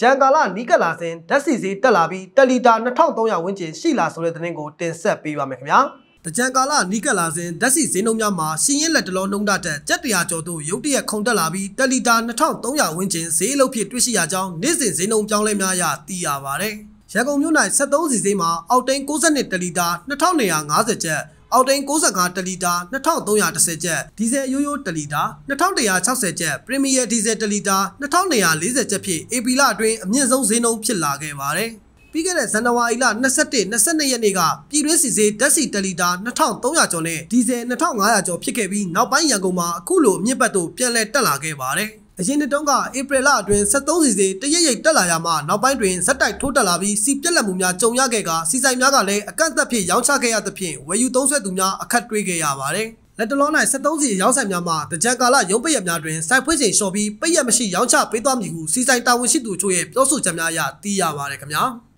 ကြံကာလနီးကပ်လာစဉ်ဓာတ်စီစေးတက်လာပြီးတလီတာ2300ဝန်းကျင်ရှိလာဆိုတဲ့သတင်းကိုတင်ဆက်ပေးပါမယ်ခင်ဗျာတကြံကာလနီးကပ်လာစဉ်ဓာတ်စီဈေးနှုန်းများမှာရှင်ရင်လက်တလုံးနှုန်းတက်ကြက်တရာကျော်သို့ရုတ်တရက်ခုန်တက်လာပြီးတလီတာ2300ဝန်းကျင်ဈေးအလုပ်ဖြစ်တွေ့ရှိရကြောင်းနေ့စဉ်ဈေးနှုန်းပြောင်းလဲများရသိရပါတယ်ရန်ကုန်မြို့၌73စီဈေးမှာအောက်တိန်62တလီတာ2250ကျပ် အောက်တိန်65တလီတာ2310ကျပ်ဒီဇယ်ရိုးရိုးတလီတာ2160ကျပ်ပရီမီယာဒီဇယ်တလီတာ2240ကျပ်ဖြင့် AP လအတွင်းအမြင့်ဆုံးဈေးနှုန်းဖြစ်လာခဲ့ပါတယ်ပြီးခဲ့တဲ့ဇန်နဝါရီလ21 22ရက်နေ့ကပြည်တွင်းစီစေးဓာတ်ဆီတလီတာ2300ကျော်နဲ့ဒီဇယ်2500ကျော်ဖြစ်ခဲ့ပြီးနောက်ပိုင်းရန်ကုန်မှာအခုလိုအမြင့်ဘတ်သို့ပြန်လည်တက်လာခဲ့ပါတယ် အရင်နှစ်တုန်းကဧပြီလအတွင်း73စီစီတရက်ရိတ်တက်လာရမှနောက်ပိုင်းတွင်ဇက်တိုက်ထိုးတက်လာပြီးစီပြက်လက်မှုများကြုံရခဲ့ကစီဆိုင်များကလည်းအကန့်အသတ်ဖြင့်ရောင်းချခဲ့ရသဖြင့်ဝယ်ယူသုံးဆွဲသူများအခက်တွေ့ခဲ့ရပါတယ်လက်တလုံး၌73စီရောင်းဆိုင်များမှာတကြံကာလရုံးပိတ်ရများတွင်စိုက်ဖွေးချိန်လျှော်ပြီးပိတ်ရမရှိရောင်းချပေးသွားမည်ဟုစီဆိုင်တာဝန်ရှိသူတို့ရဲ့ပြောဆိုချက်များအရသိရပါတယ်ခင်ဗျာ။